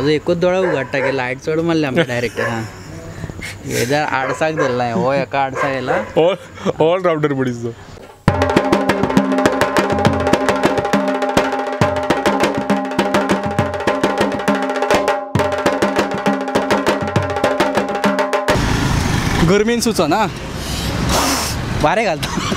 म्हाजो एकूच दोळो उगडटा की लायट चड मारली आमकां डायरेक्ट हाँ. हे जर आडसाक धरला हो एका आडसाक येला ऑल ऑल राउंडर वारें घालता.